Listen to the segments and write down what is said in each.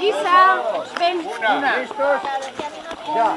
Isa, ven. Una. ¿Listos? Ya.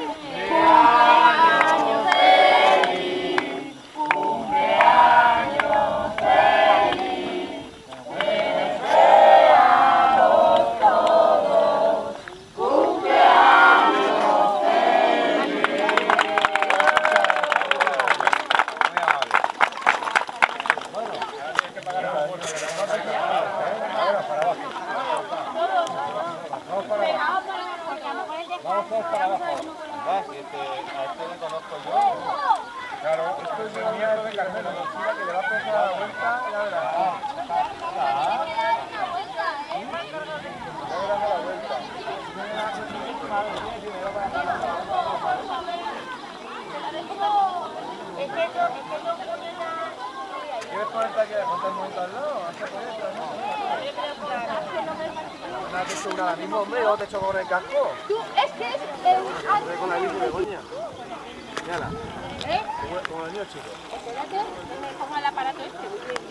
Vamos todos para abajo. Va, si este, a este le conozco yo. Claro, esto es el miedo de Carmelo. Mira que le va a pegar la vuelta, ya verás. Ya verás la vuelta. ¿Quieres ponerte aquí a contar un momento al lado? Has hecho ahora mismo, hombre, yo te he hecho con el casco. Tú, es que es con la bici Begoña. Mírala, ¿Eh? como, como el niño chico. Espérate, que me pongo el aparato este.